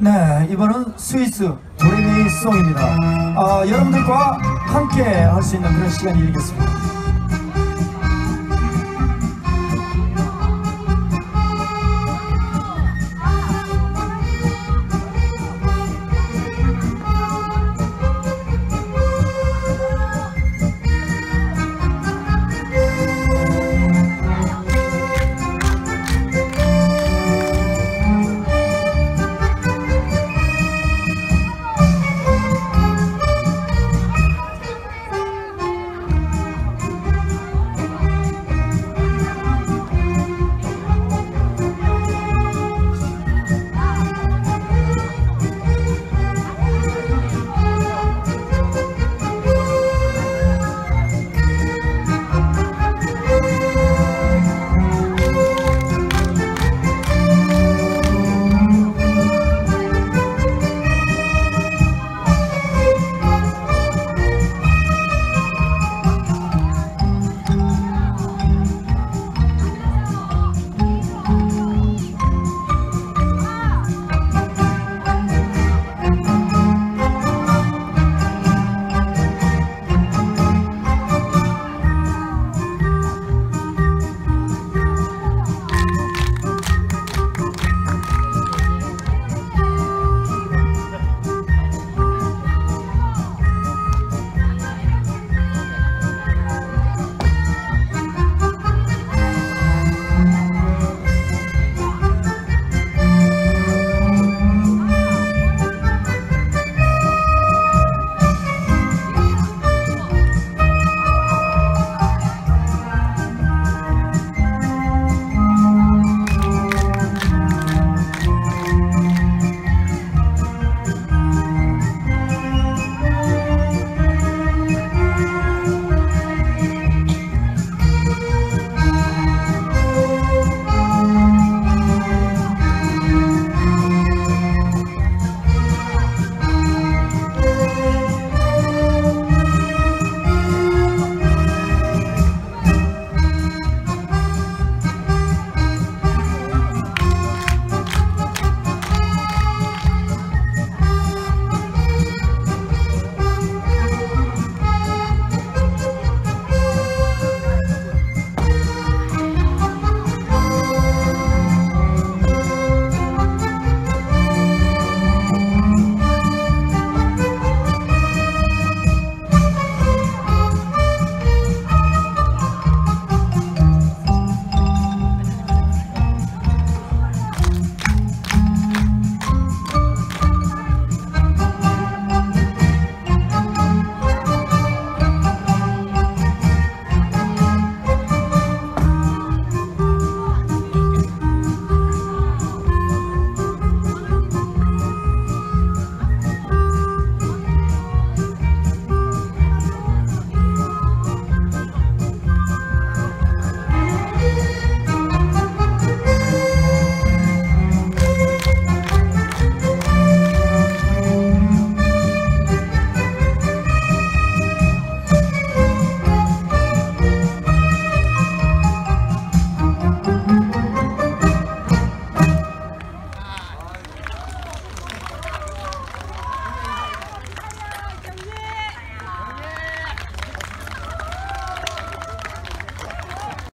네, 이번은 스위스 도레미송입니다. 아, 여러분들과 함께 할 수 있는 그런 시간이 되겠습니다.